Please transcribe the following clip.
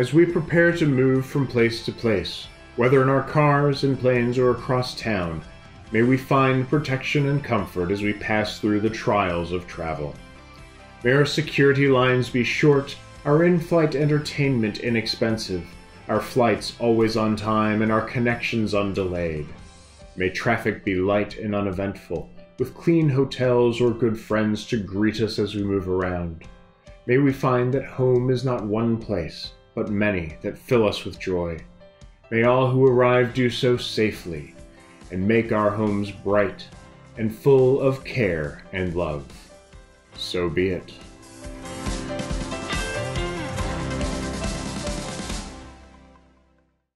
As we prepare to move from place to place, whether in our cars and planes or across town, may we find protection and comfort as we pass through the trials of travel. May our security lines be short, our in flight entertainment inexpensive, our flights always on time, and our connections undelayed. May traffic be light and uneventful, with clean hotels or good friends to greet us as we move around. May we find that home is not one place, but many that fill us with joy. May all who arrive do so safely, and make our homes bright and full of care and love. So be it.